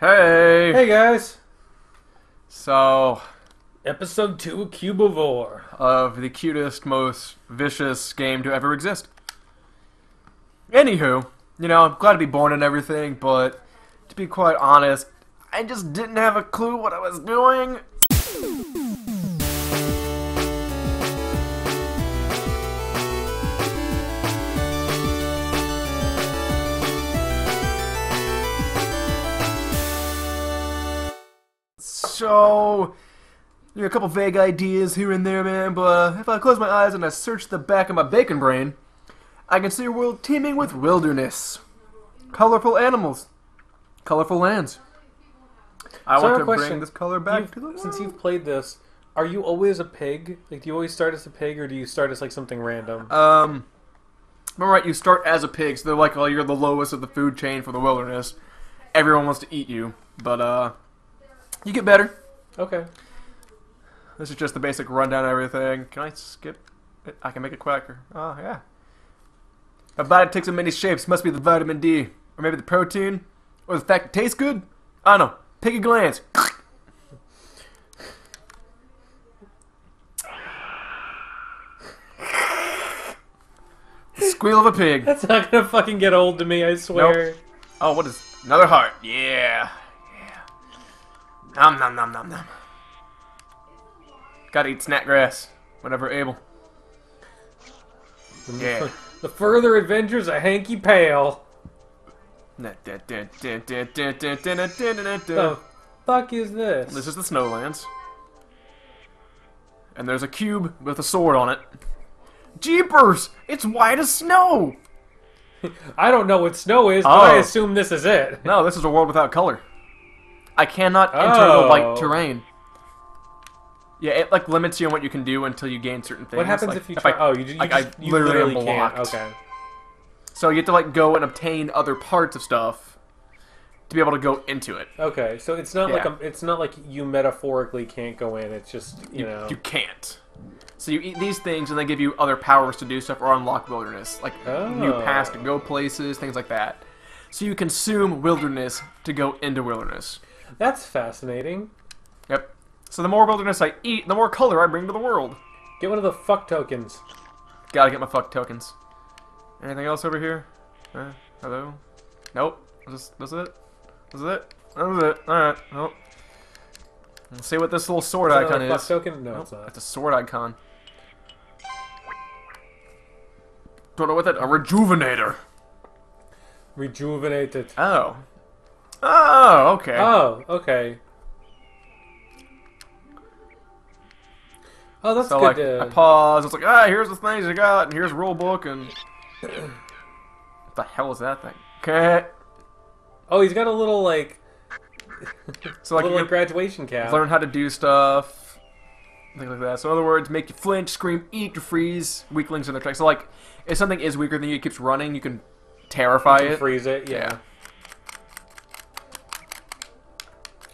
Hey. Hey guys, So, episode two of Cubivore. of the cutest, most vicious game to ever exist. Anywho, you know, I'm glad to be born and everything, but to be quite honest, I just didn't have a clue what I was doing. So, you know, a couple vague ideas here and there, man, but if I close my eyes and I search the back of my bacon brain, I can see a world teeming with wilderness, colorful animals, colorful lands. I So want to question. bring this color back You've- to the world. since you've played this, are you always a pig? Like, do you always start as a pig, or do you start as like something random? Um, remember, right? You start as a pig, so they're like, oh, you're the lowest of the food chain for the wilderness. Everyone wants to eat you, but uh, you get better. Okay. This is just the basic rundown of everything. Can I skip it? I can make it quicker. Oh, ah, yeah. My body takes on many shapes. Must be the vitamin D. Or maybe the protein. Or the fact it tastes good. I don't know. Piggy Glands. Squeal of a pig. That's not gonna fucking get old to me. I swear. Nope. Oh, what is another heart? Yeah. Nom nom nom nom nom. Gotta eat snack grass whenever able. Yeah. The further adventures of Hanky Pale. The fuck is this? This is the Snowlands. And there's a cube with a sword on it. Jeepers! It's white as snow! I don't know what snow is, but I Oh. assume this is it. No, this is a world without color. I cannot enter the Oh. white terrain. Yeah, it like limits you on what you can do until you gain certain things. What happens Like, if you try? I- oh, you, you, like, just, I you literally literally, am can't. blocked. Okay. So you have to like go and obtain other parts of stuff to be able to go into it. Okay, so it's not like a, it's not like you metaphorically can't go in. It's just you know. You can't. So you eat these things and they give you other powers to do stuff or unlock wilderness, like new Oh. paths to go places, things like that. So you consume wilderness to go into wilderness. That's fascinating. Yep. So the more wilderness I eat, the more color I bring to the world. Get one of the fuck tokens. Gotta get my fuck tokens. Anything else over here? Uh, hello? Nope. Is this, this it? This is it? That was it. Alright. Nope. Let's see what this little sword Is icon is. token? No, Nope, it's not. It's a sword icon. Don't know what that. A rejuvenator. Rejuvenated. Oh. Oh, okay. Oh, okay. Oh, that's so good. like, to... I pause. It's like, ah, here's the things you got, and here's rule book, and what the hell is that thing? Okay. Oh, he's got a little like, So like, little like graduation cap. learn how to do stuff, things like that. So in other words, make you flinch, scream, eat, to freeze, weaklings in the track. So like, if something is weaker than you, it keeps running, you can terrify You it. freeze it. Yeah.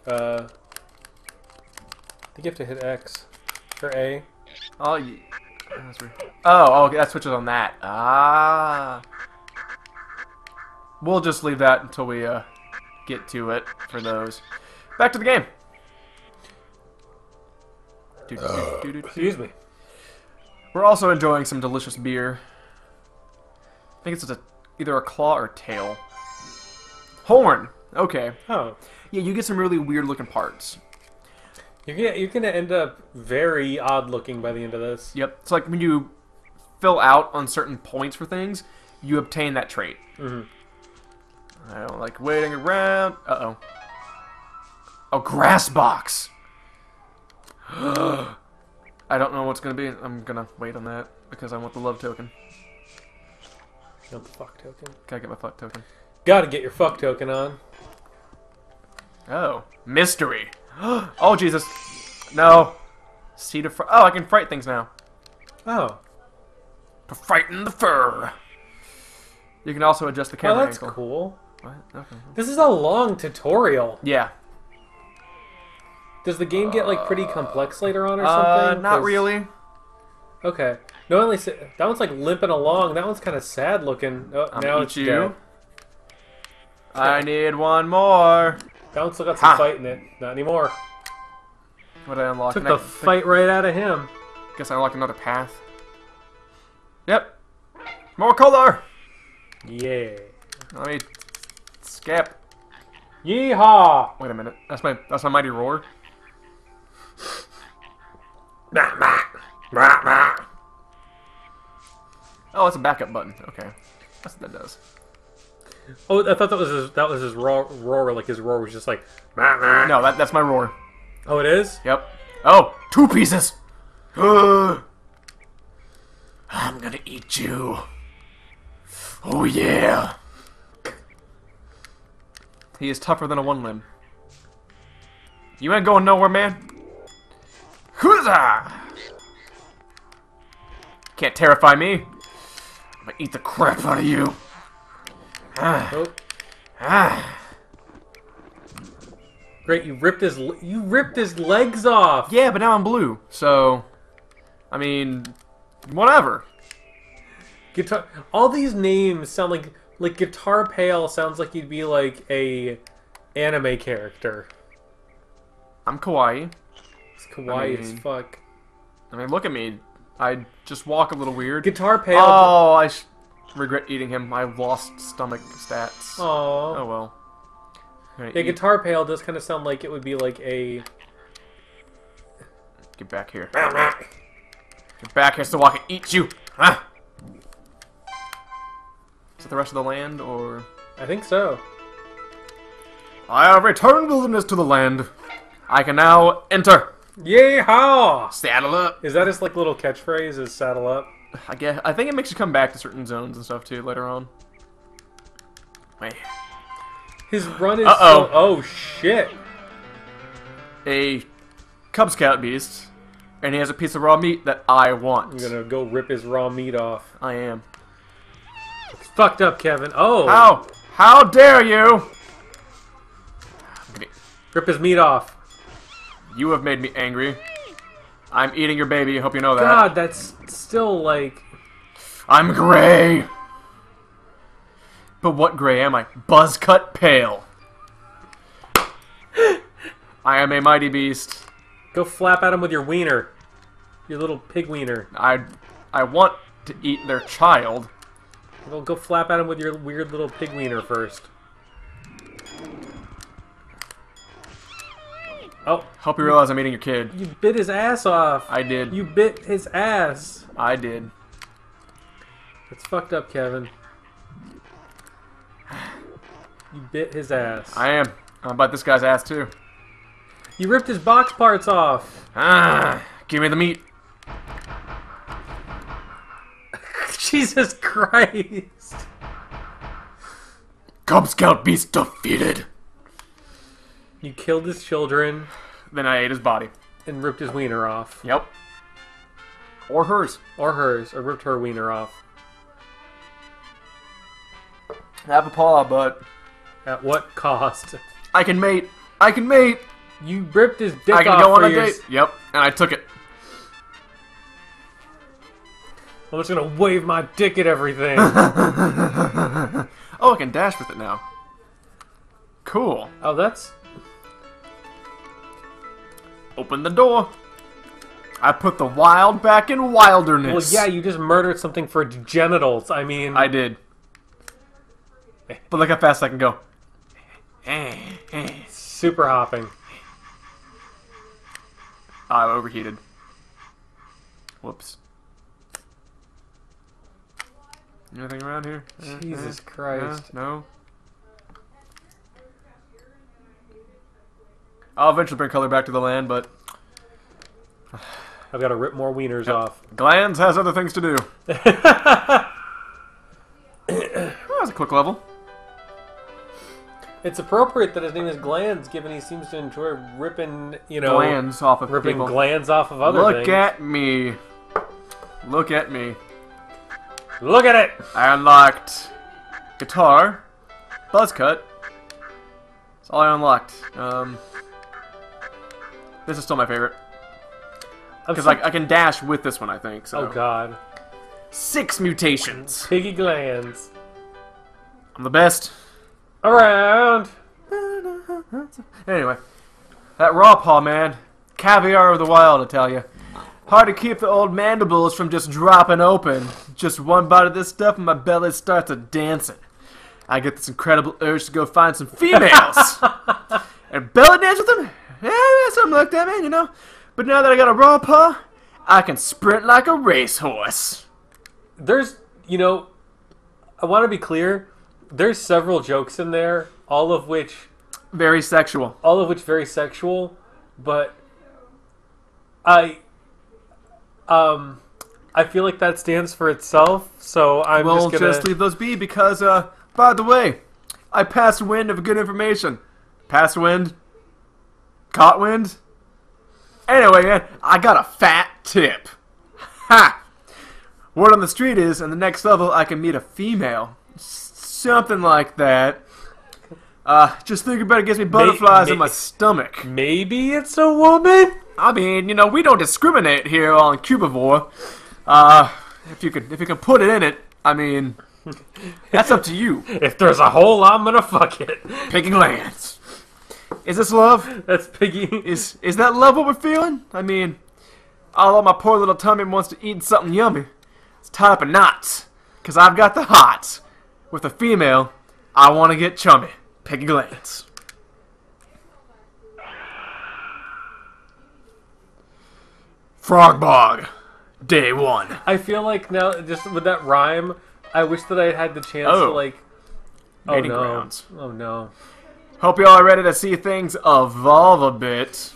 Uh, I think you have to hit X or A. Oh, ye- that's weird. Oh, okay, that switches on that. Ah. We'll just leave that until we uh, get to it for those. Back to the game. Excuse me. We're also enjoying some delicious beer. I think it's a, either a claw or tail. Horn. Okay. Oh, Yeah, you get some really weird looking parts. you're gonna you're gonna end up very odd looking by the end of this. Yep. It's like when you fill out on certain points for things, you obtain that trait. Mhm. I don't like waiting around. Uh oh. Oh, grass box. I don't know what's gonna be. I'm gonna wait on that because I want the love token. You want the fuck token? Gotta get my fuck token. Gotta get your fuck token on. Oh, mystery. oh Jesus. No. Seed of fr- Oh, I can fright things now. Oh, To frighten the fur. You can also adjust the oh, camera that's angle. cool. What? Okay. This is a long tutorial. Yeah. Does the game get like pretty complex later on or Uh, something? not 'Cause- really. Okay. No, only that one's like limping along. That one's kind of sad looking. Oh, I'm now it's you. dead. I need one more. Bounce still got some Ha. fight in it. Not anymore. What did I unlock? Took And I the think- fight right out of him. Guess I unlocked another path. Yep. More color! Yeah. Let me skip. Yeehaw! Wait a minute. That's my that's my mighty roar. Oh, it's a backup button. Okay. That's what that does. Oh, I thought that was his, that was his roar, roar. Like his roar was just like. "Mah, mah." No, that, that's my roar. Oh, it is. Yep. Oh, two pieces. I'm gonna eat you. Oh yeah. He is tougher than a one limb. You ain't going nowhere, man. Huzzah! Can't terrify me. I'm gonna eat the crap out of you. Ah, Oh, ah. great! You ripped his you ripped his legs off. Yeah, but now I'm blue, so I mean, whatever. Guitar. All these names sound like like Guitar Pale sounds like you'd be like a anime character. I'm kawaii. It's kawaii I as mean- fuck. I mean, look at me. I just walk a little weird. Guitar Pale. Oh, I regret eating him. I lost stomach stats. Aw. Oh well. Yeah, eat- Guitar Pale does kind of sound like it would be like a. Get back here. Get back here so I can eat you. Huh? Is it the rest of the land, or I think so. I have returned wilderness to the land. I can now enter. Yeehaw! Saddle up. Is that his like little catchphrase? Is saddle up? I guess I think it makes you come back to certain zones and stuff too later on. Wait. His run is Uh-oh. so. Oh shit! a Cub Scout beast, and he has a piece of raw meat that I want. I'm gonna go rip his raw meat off. I am. It's fucked up, Kevin. Oh, How? How dare you? Rip his meat off. You have made me angry. I'm eating your baby. Hope you know that. God, that's still like. I'm gray. But what gray am I? Buzz cut pale. I am a mighty beast. Go flap at him with your wiener. Your little pig wiener. I I want to eat their child. Go, go flap at him with your weird little pig wiener first. Oh, Hope you realize I'm eating your kid. you bit his ass off. I did. You bit his ass. I did. It's fucked up, Kevin. You bit his ass. I am. I'm about this guy's ass too. You ripped his box parts off. Ah, give me the meat. Jesus Christ. Cub Scout beast defeated. You killed his children Then I ate his body. and ripped his wiener off. Yep. Or hers. Or hers, or ripped her wiener off. Have a paw, but At what cost? I can mate. I can mate. You ripped his dick I can off go on for a your... date. Yep. And I took it. I'm just gonna wave my dick at everything. oh, I can dash with it now. Cool. oh, that's... Open the door. I put the wild back in wilderness. Well, yeah, you just murdered something for genitals. I mean... I did. But look how fast I can go. Super hopping. I overheated. Whoops. Anything around here? Jesus eh, Christ. eh, no. I'll eventually bring color back to the land, but I've got to rip more wieners off. Glands has other things to do. that was a quick level. It's appropriate that his name is Glands, given he seems to enjoy ripping, you know, Glands off of ripping people. glands off of other Look things. at me. Look at me. Look at it! I unlocked guitar, buzz cut. That's all I unlocked. Um, this is still my favorite because I, I can dash with this one. I think so. Oh god. Six mutations. Piggy glands. I'm the best. Around! Anyway, that raw paw, man. Caviar of the wild, I tell you. Hard to keep the old mandibles from just dropping open. Just one bite of this stuff and my belly starts a dancing. I get this incredible urge to go find some females. and belly dance with them? Yeah, something like that, man, you know. But now that I got a raw paw, I can sprint like a racehorse. There's, you know, I want to be clear. There's several jokes in there, all of which, Very sexual. all of which very sexual, but I, um, I feel like that stands for itself. So I'm We'll just gonna. just leave those be because, uh, by the way, I passed wind of good information. Passed wind? Caught wind? Anyway, man, I got a fat tip. Ha! Word on the street is, in the next level, I can meet a female. S- Something like that. Uh, just thinking about it gives me butterflies in may- my stomach. Maybe it's a woman. I mean, you know, we don't discriminate here on Cubivore. Uh, if you can, if you can put it in it, I mean, that's up to you. If there's a hole, I'm gonna fuck it. Piggy Glands. Is this love? That's Piggy. Is is that love what we're feeling? I mean, all of my poor little tummy wants to eat something yummy, it's tied up in knots. Cause I've got the hots. With a female, I want to get chummy. Piggy Glands. Frog Bog, day one. I feel like now, just with that rhyme, I wish that I had had the chance Oh. to like. Oh no! grounds. Oh no! Hope y'all are ready to see things evolve a bit.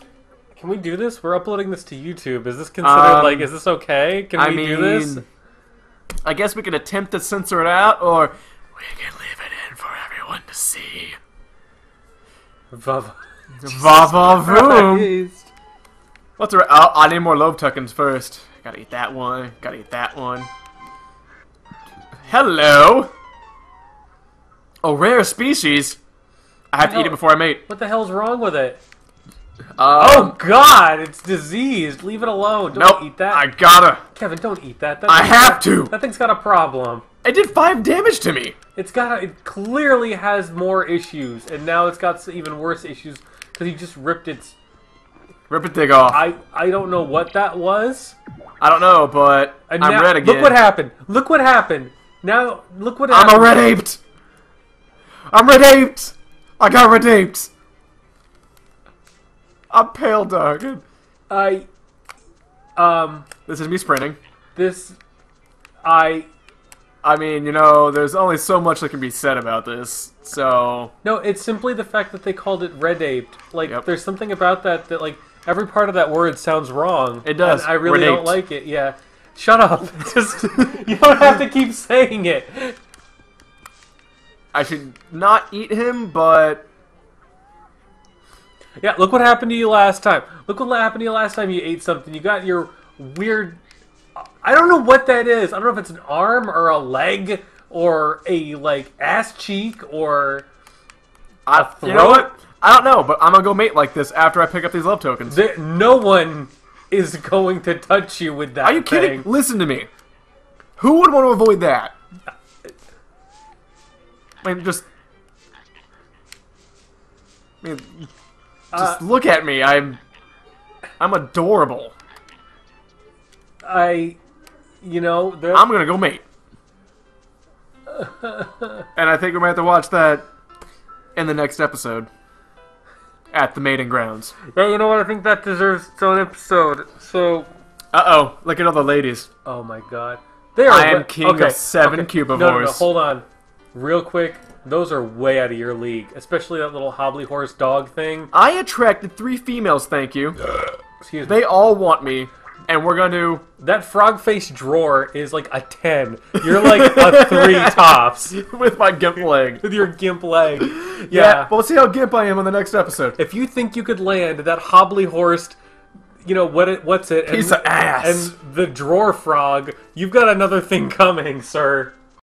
Can we do this? We're uploading this to YouTube. Is this considered Um, like? Is this okay? Can I we mean, do this? I guess we could attempt to censor it out, or we can leave it in for everyone to see. Vav- Va va What's the? Oh, I need more lobe tuckins first. Gotta eat that one. Gotta eat that one. Hello. A rare species. I have to eat it before I mate. What the hell's wrong with it? Um, Oh God! It's diseased. Leave it alone. Don't nope. eat that. I gotta. Kevin, don't eat that. that I have got- to. That thing's got a problem. It did five damage to me. It's got. A, it clearly has more issues, and now it's got even worse issues because he just ripped its. Rip it dig off. I, I I don't know what that was. I don't know, but And I'm now, red again. Look what happened. Look what happened. Now look what I'm happened. a red aped. I'm red aped. I got red aped. I'm pale dog. I. Um. This is me sprinting. This. I. I mean, you know, there's only so much that can be said about this. So No, it's simply the fact that they called it red aped. Like, Yep. there's something about that that like every part of that word sounds wrong. It does. I really don't like it. Yeah. Shut up. Just you don't have to keep saying it. I should not eat him, but Yeah, look what happened to you last time. Look what happened to you last time you ate something. You got your weird. I don't know what that is. I don't know if it's an arm or a leg or a like ass cheek or I, you know? I don't know, but I'm gonna go mate like this after I pick up these love tokens. there, no one is going to touch you with that. Are you kidding? Listen to me. Who would want to avoid that? I mean, just. I mean, just Uh, look at me. I'm. I'm adorable. I, you know, there, I'm gonna go mate. and I think we might have to watch that in the next episode. At the mating grounds. Yeah, you know what? I think that deserves its own episode. So, Uh oh, look at all the ladies. oh my god, they are. I am king of seven okay. No, no, no, hold on, real quick. Those are way out of your league, especially that little hobbly horse dog thing. I attracted three females, thank you. Excuse me. They all want me, and we're gonna do. That frog face drawer is like a ten. You're like a three tops with my gimp leg. with your gimp leg. Yeah, Yeah. but we'll see how gimp I am on the next episode. If you think you could land that hobbly horsed, you know what? It what's it? Piece and, of ass. And the drawer frog. You've got another thing coming, sir.